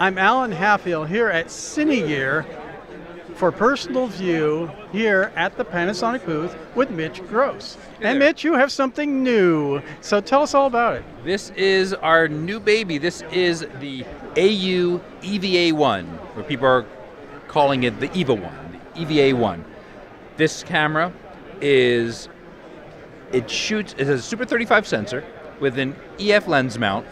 I'm Alan Halfhill here at Cine Gear for personal view here at the Panasonic booth with Mitch Gross. Hey and there. Mitch, you have something new. So tell us all about it. This is our new baby. This is the AU EVA1, where people are calling it the EVA 1, the EVA 1. This camera is, it shoots, it has a Super 35 sensor with an EF lens mount.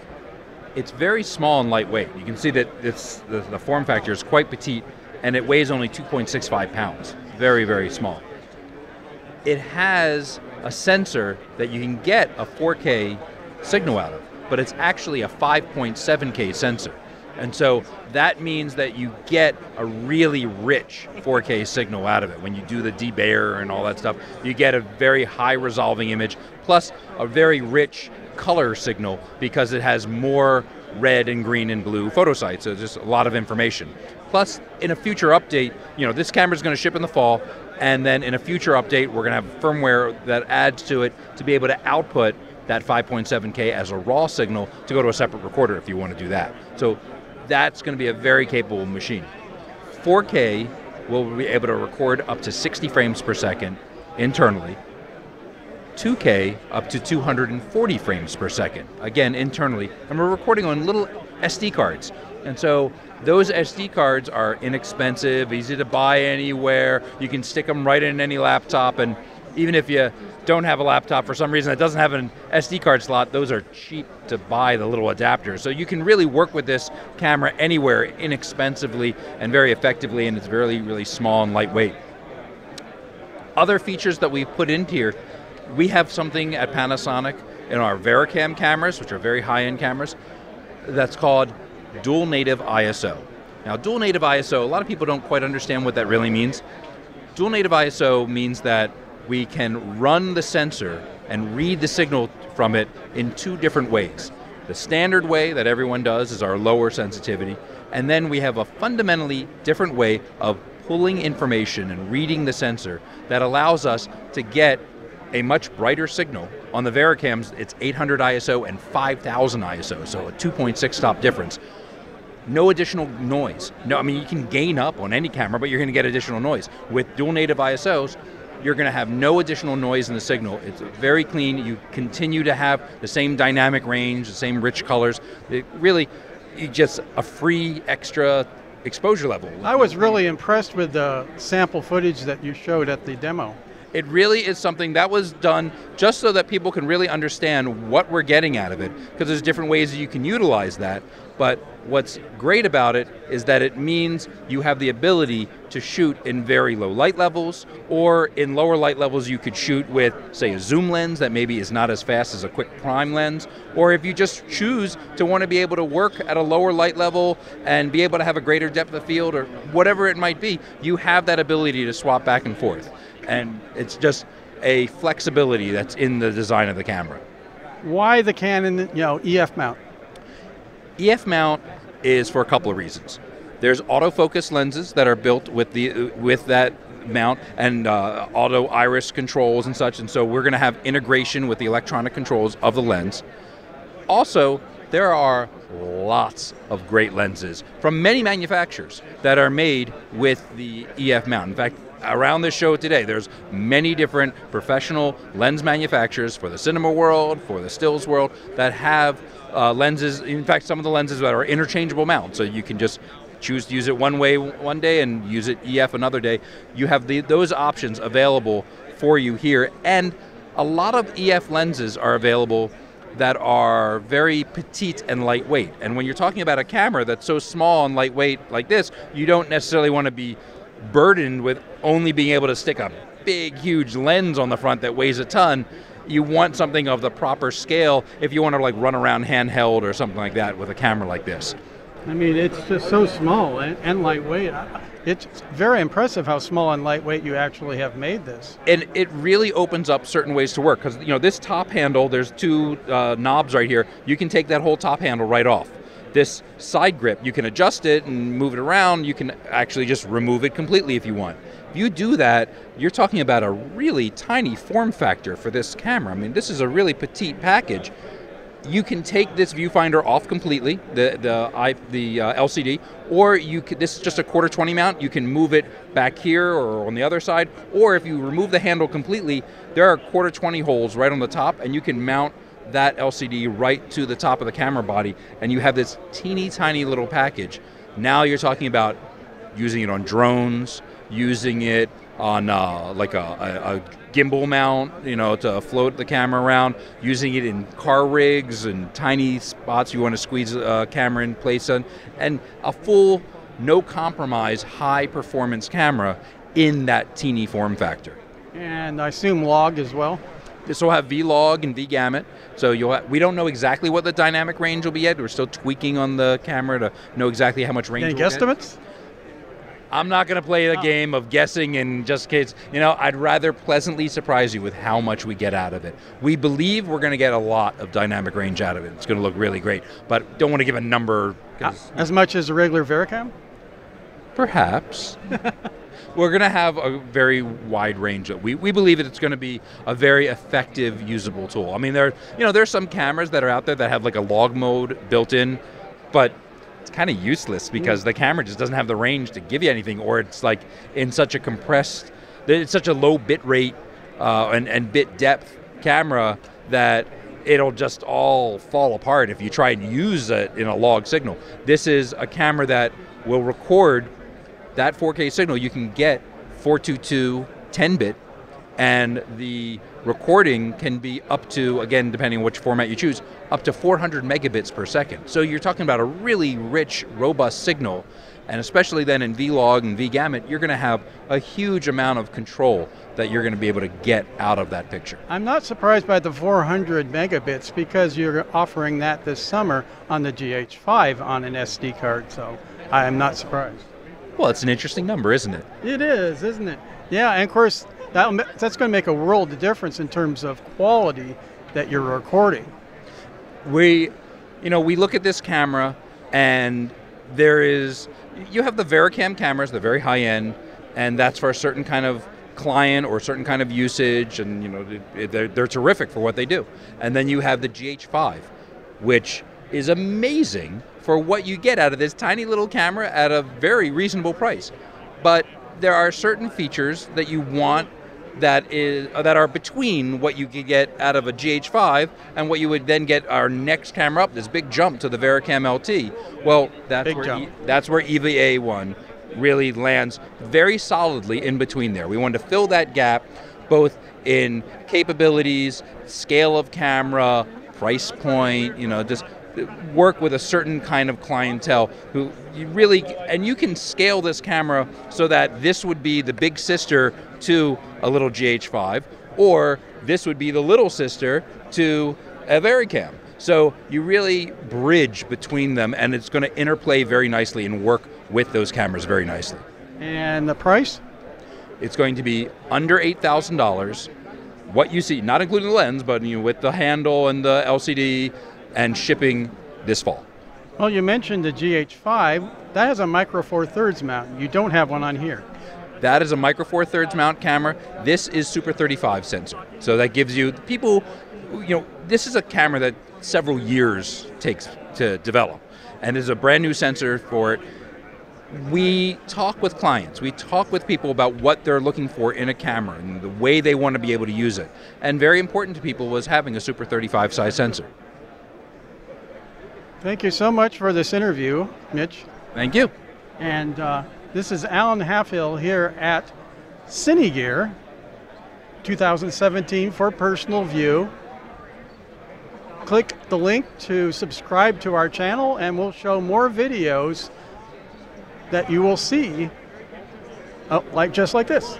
It's very small and lightweight. You can see that it's, the, the form factor is quite petite and it weighs only 2.65 pounds. Very, very small. It has a sensor that you can get a 4K signal out of, but it's actually a 5.7K sensor. And so that means that you get a really rich 4K signal out of it. When you do the debayer and all that stuff, you get a very high resolving image, plus a very rich color signal because it has more red and green and blue photosites. So just a lot of information. Plus, in a future update, you know, this camera is going to ship in the fall, and then in a future update, we're going to have firmware that adds to it to be able to output that 5.7K as a raw signal to go to a separate recorder if you want to do that. So that's going to be a very capable machine. 4K will be able to record up to 60 frames per second internally. 2K up to 240 frames per second, again internally, and we're recording on little SD cards. And so those SD cards are inexpensive, easy to buy anywhere. You can stick them right in any laptop, and even if you don't have a laptop for some reason that doesn't have an SD card slot, those are cheap to buy, the little adapters. So you can really work with this camera anywhere inexpensively and very effectively, and it's really, really small and lightweight. Other features that we've put into here, we have something at Panasonic in our VariCam cameras, which are very high-end cameras, that's called dual native ISO. Now, dual native ISO, a lot of people don't quite understand what that really means. Dual native ISO means that we can run the sensor and read the signal from it in two different ways. The standard way that everyone does is our lower sensitivity, and then we have a fundamentally different way of pulling information and reading the sensor that allows us to get a much brighter signal. On the VariCams, it's 800 ISO and 5000 ISO, so a 2.6 stop difference. No additional noise. No, I mean you can gain up on any camera, but you're going to get additional noise. With dual native ISOs, you're going to have no additional noise in the signal. It's very clean. You continue to have the same dynamic range, the same rich colors. It really, just a free extra exposure level. I was really impressed with the sample footage that you showed at the demo. It really is something that was done just so that people can really understand what we're getting out of it, because there's different ways that you can utilize that. But what's great about it is that it means you have the ability to shoot in very low light levels, or in lower light levels, you could shoot with, say, a zoom lens that maybe is not as fast as a quick prime lens, or if you just choose to want to be able to work at a lower light level and be able to have a greater depth of field, or whatever it might be, you have that ability to swap back and forth and it's just a flexibility that's in the design of the camera. Why the Canon, you know, EF mount? EF mount is for a couple of reasons. There's autofocus lenses that are built with the with that mount and uh, auto iris controls and such, and so we're going to have integration with the electronic controls of the lens. Also, there are lots of great lenses from many manufacturers that are made with the EF mount. In fact, around this show today, there's many different professional lens manufacturers for the cinema world, for the stills world, that have uh, lenses. In fact, some of the lenses that are interchangeable mounts, so you can just choose to use it one way one day and use it EF another day. You have the, those options available for you here, and a lot of EF lenses are available that are very petite and lightweight. And when you're talking about a camera that's so small and lightweight like this, you don't necessarily want to be burdened with only being able to stick a big, huge lens on the front that weighs a ton. You want something of the proper scale if you want to like run around handheld or something like that with a camera like this. I mean, it's just so small and, and lightweight. It's very impressive how small and lightweight you actually have made this. And it really opens up certain ways to work because you know this top handle. There's two uh, knobs right here. You can take that whole top handle right off. This side grip, you can adjust it and move it around. You can actually just remove it completely if you want. If you do that, you're talking about a really tiny form factor for this camera. I mean, this is a really petite package. you can take this viewfinder off completely, the the I, the uh, LCD, or you could, this is just a quarter 20 mount. You can move it back here or on the other side, or if you remove the handle completely, there are quarter 20 holes right on the top, and you can mount that LCD right to the top of the camera body, and you have this teeny tiny little package. Now you're talking about using it on drones, using it on uh, like a, a, a, gimbal mount, you know, to float the camera around, using it in car rigs and tiny spots you want to squeeze a camera in place on, and a full, no compromise, high performance camera in that teeny form factor. And I assume log as well? This will have V-Log and V-Gamut, so you'll we don't know exactly what the dynamic range will be yet. We're still tweaking on the camera to know exactly how much range. Any we'll guesstimates? Get. I'm not going to play the oh. game of guessing and just kids. You know, I'd rather pleasantly surprise you with how much we get out of it. We believe we're going to get a lot of dynamic range out of it. It's going to look really great, but don't want to give a number. As much as a regular VariCam? Perhaps. we're going to have a very wide range. We, we believe that it's going to be a very effective, usable tool. I mean, there, you know, there's some cameras that are out there that have like a log mode built in, but it's kind of useless because the camera just doesn't have the range to give you anything, or it's like in such a compressed, it's such a low bit rate uh, and, and bit depth camera that it'll just all fall apart if you try and use it in a log signal. This is a camera that will record that 4K signal. You can get 422 10 bit, and the recording can be up to, again, depending on which format you choose, up to 400 megabits per second. So you're talking about a really rich, robust signal, and especially then in V-Log and V-Gamut, you're going to have a huge amount of control that you're going to be able to get out of that picture. I'm not surprised by the 400 megabits because you're offering that this summer on the GH5 on an SD card, so I am not surprised. Well, it's an interesting number, isn't it? It is, isn't it? Yeah, and of course, that, that's going to make a world of difference in terms of quality that you're recording. We, you know, we look at this camera and there is, you have the VariCam cameras, the very high end, and that's for a certain kind of client or certain kind of usage, and you know, they're, they're terrific for what they do. And then you have the GH5, which is amazing for what you get out of this tiny little camera at a very reasonable price. But there are certain features that you want that is that are between what you could get out of a GH5 and what you would then get our next camera up. This big jump to the VariCam LT. Well, that's big where e, that's where EVA one really lands very solidly in between there. We wanted to fill that gap, both in capabilities, scale of camera, price point. You know, just work with a certain kind of clientele who you really and you can scale this camera so that this would be the big sister to a little GH5 or this would be the little sister to a VariCam. So you really bridge between them and it's going to interplay very nicely and work with those cameras very nicely. And the price? It's going to be under $8,000. What you see, not including the lens, but you know, with the handle and the LCD, and shipping this fall. Well, you mentioned the GH5. That has a micro four thirds mount. You don't have one on here. That is a micro four thirds mount camera. This is Super 35 sensor. So that gives you people, you know, this is a camera that several years takes to develop, and is a brand new sensor for it. We talk with clients, we talk with people about what they're looking for in a camera and the way they want to be able to use it. And very important to people was having a Super 35 size sensor. Thank you so much for this interview, Mitch. Thank you. And uh, this is Alan Halfhill here at Cine Gear 2017 for Personal View. Click the link to subscribe to our channel, and we'll show more videos that you will see, uh, like just like this.